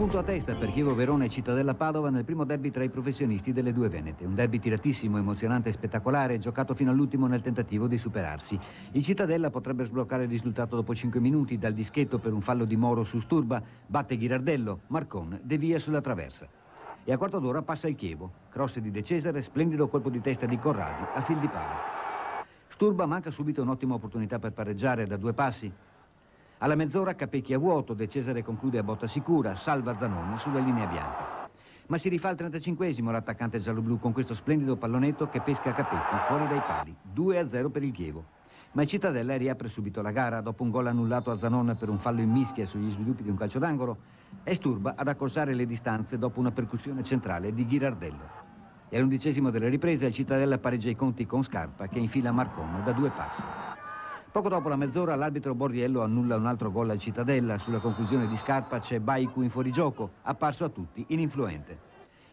punto a testa per Chievo Verona e Cittadella Padova nel primo derby tra i professionisti delle due Venete. Un derby tiratissimo, emozionante e spettacolare, giocato fino all'ultimo nel tentativo di superarsi. Il Cittadella potrebbe sbloccare il risultato dopo 5 minuti dal dischetto per un fallo di Moro su Sturba, batte Ghirardello, Marcon devia sulla traversa. E a quarto d'ora passa il Chievo, cross di De Cesare, splendido colpo di testa di Corradi a fil di palo. Sturba manca subito un'ottima opportunità per pareggiare da due passi, alla mezz'ora Capecchi a vuoto, De Cesare conclude a botta sicura, salva Zanon sulla linea bianca. Ma si rifà al 35esimo l'attaccante giallo-blu con questo splendido pallonetto che pesca Capecchi fuori dai pali. 2-0 per il Chievo. Ma il Cittadella riapre subito la gara dopo un gol annullato a Zanon per un fallo in mischia sugli sviluppi di un calcio d'angolo e Sturba ad accorsare le distanze dopo una percussione centrale di Ghirardello. E all'undicesimo delle riprese il Cittadella pareggia i conti con Scarpa che infila Marcon da due passi. Poco dopo la mezz'ora l'arbitro Borriello annulla un altro gol al Cittadella. Sulla conclusione di Scarpa c'è Baiku in fuorigioco, apparso a tutti ininfluente.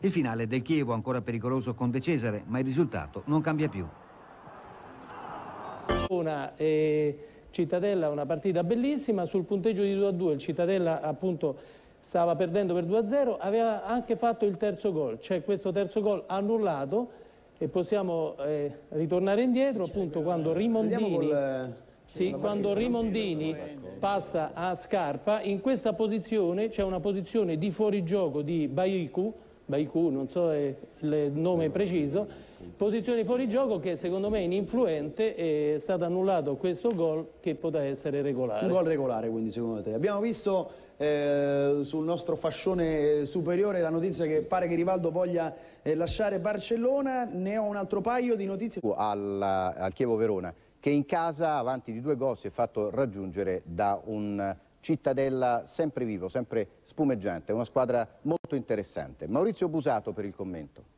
Il finale del Chievo ancora pericoloso con De Cesare, ma il risultato non cambia più. Una eh, Cittadella una partita bellissima, sul punteggio di 2-2 il Cittadella appunto stava perdendo per 2-0, aveva anche fatto il terzo gol, c'è questo terzo gol annullato e possiamo eh, ritornare indietro appunto quando Rimondini... Sì, quando Rimondini passa a Scarpa, in questa posizione c'è una posizione di fuorigioco di Baiku, Baiku non so il nome preciso, posizione di fuorigioco che secondo me è ininfluente e è stato annullato questo gol che poteva essere regolare. Un gol regolare quindi secondo te. Abbiamo visto eh, sul nostro fascione superiore la notizia che pare che Rivaldo voglia eh, lasciare Barcellona, ne ho un altro paio di notizie. Al, al Chievo Verona che in casa, avanti di due gol, si è fatto raggiungere da un Cittadella sempre vivo, sempre spumeggiante, una squadra molto interessante. Maurizio Busato per il commento.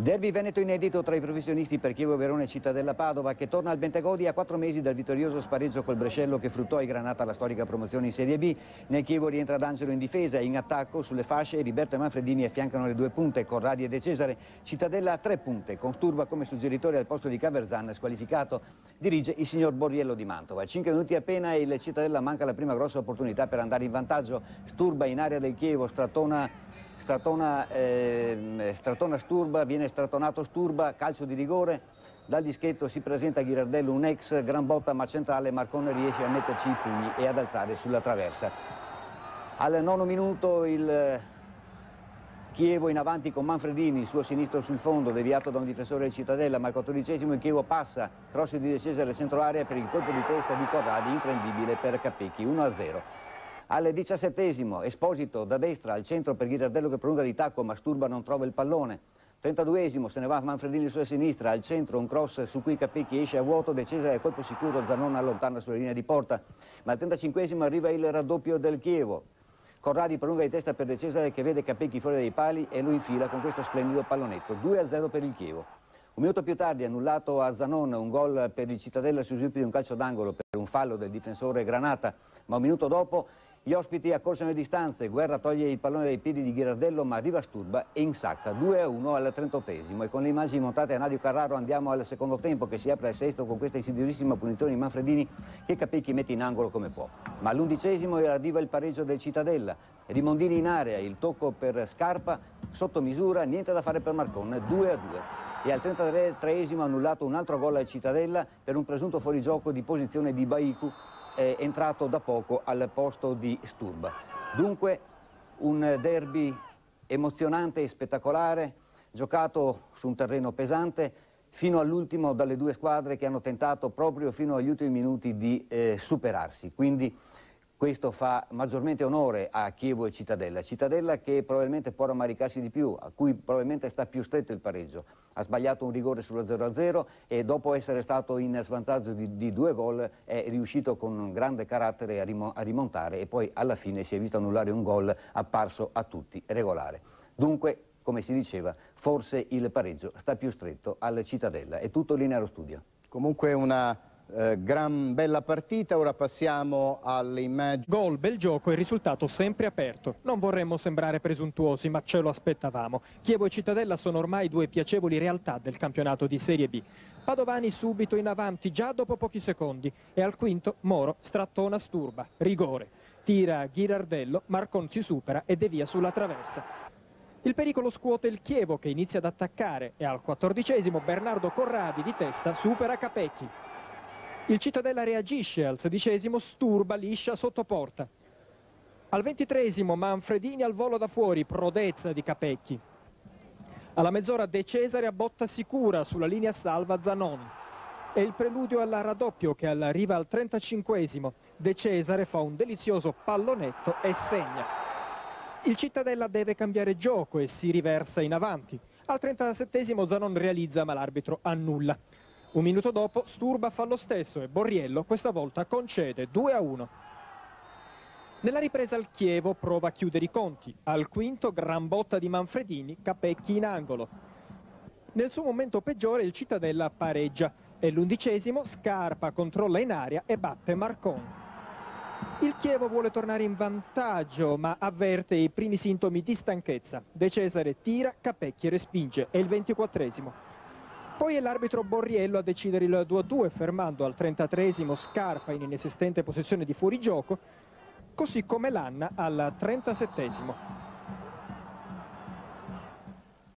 Derby Veneto inedito tra i professionisti per Chievo Verona e Cittadella Padova che torna al Bentegodi a quattro mesi dal vittorioso spareggio col Brescello che fruttò ai Granata la storica promozione in Serie B. Nel Chievo rientra D'Angelo in difesa in attacco sulle fasce Riberto e Manfredini affiancano le due punte, Corradi e De Cesare. Cittadella a tre punte, con Sturba come suggeritore al posto di Caverzan squalificato. Dirige il signor Borriello di Mantova. Cinque minuti appena e il Cittadella manca la prima grossa opportunità per andare in vantaggio. Sturba in area del Chievo, Stratona Stratona, eh, Stratona Sturba, viene stratonato Sturba, calcio di rigore, dal dischetto si presenta Ghirardello, un ex gran botta ma centrale, Marcone riesce a metterci i pugni e ad alzare sulla traversa. Al nono minuto il Chievo in avanti con Manfredini, il suo sinistro sul fondo, deviato da un difensore del Cittadella, ma al quattordicesimo il Chievo passa, cross di De Cesare centro area per il colpo di testa di Corradi, imprendibile per Capecchi, 1-0. Al diciassettesimo, Esposito da destra al centro per Ghirardello che prolunga di tacco ma Sturba non trova il pallone. 32esimo, se ne va Manfredini sulla sinistra, al centro un cross su cui Capecchi esce a vuoto, De Cesare colpo sicuro, Zanon allontana sulla linea di porta. Ma al 35esimo arriva il raddoppio del Chievo. Corradi prolunga di testa per De Cesare che vede Capecchi fuori dai pali e lo infila con questo splendido pallonetto. 2-0 per il Chievo. Un minuto più tardi annullato a Zanon un gol per il Cittadella sui sviluppi di un calcio d'angolo per un fallo del difensore Granata, ma un minuto dopo gli ospiti accorciano le distanze, Guerra toglie il pallone dai piedi di Ghirardello ma arriva Sturba e insacca. 2-1 al 38esimo e con le immagini montate a Nadio Carraro andiamo al secondo tempo che si apre al sesto con questa insidiosissima punizione di Manfredini che Capecchi mette in angolo come può. Ma all'undicesimo arriva il pareggio del Cittadella, Rimondini in area, il tocco per Scarpa, sotto misura, niente da fare per Marcon, 2-2 e al 33esimo annullato un altro gol al Cittadella per un presunto fuorigioco di posizione di Baiku è entrato da poco al posto di Sturba. Dunque un derby emozionante e spettacolare, giocato su un terreno pesante, fino all'ultimo dalle due squadre che hanno tentato proprio fino agli ultimi minuti di eh, superarsi. Quindi questo fa maggiormente onore a Chievo e Cittadella. Cittadella che probabilmente può rammaricarsi di più, a cui probabilmente sta più stretto il pareggio. Ha sbagliato un rigore sulla 0-0 e dopo essere stato in svantaggio di, di, due gol è riuscito con grande carattere a, rimo, a rimontare e poi alla fine si è visto annullare un gol apparso a tutti regolare. Dunque, come si diceva, forse il pareggio sta più stretto al Cittadella. È tutto linea allo studio. Comunque una eh, gran bella partita, ora passiamo alle immagini. Gol, bel gioco e risultato sempre aperto. Non vorremmo sembrare presuntuosi, ma ce lo aspettavamo. Chievo e Cittadella sono ormai due piacevoli realtà del campionato di Serie B. Padovani subito in avanti già dopo pochi secondi e al quinto Moro strattona Sturba, rigore. Tira Ghirardello, Marcon si supera e devia sulla traversa. Il pericolo scuote il Chievo che inizia ad attaccare e al quattordicesimo Bernardo Corradi di testa supera Capecchi. Il Cittadella reagisce, al sedicesimo Sturba liscia sotto porta. Al ventitresimo Manfredini al volo da fuori, prodezza di Capecchi. Alla mezz'ora De Cesare a botta sicura sulla linea salva Zanoni. È il preludio al raddoppio che arriva al 35esimo. De Cesare fa un delizioso pallonetto e segna. Il Cittadella deve cambiare gioco e si riversa in avanti. Al 37esimo Zanon realizza ma l'arbitro annulla. Un minuto dopo Sturba fa lo stesso e Borriello questa volta concede 2 a 1. Nella ripresa il Chievo prova a chiudere i conti. Al quinto gran botta di Manfredini, Capecchi in angolo. Nel suo momento peggiore il Cittadella pareggia e l'undicesimo Scarpa controlla in aria e batte Marcon. Il Chievo vuole tornare in vantaggio ma avverte i primi sintomi di stanchezza. De Cesare tira, Capecchi respinge. È il ventiquattresimo. Poi è l'arbitro Borriello a decidere il 2-2 fermando al 33esimo Scarpa in inesistente posizione di fuorigioco, così come l'Anna al 37esimo.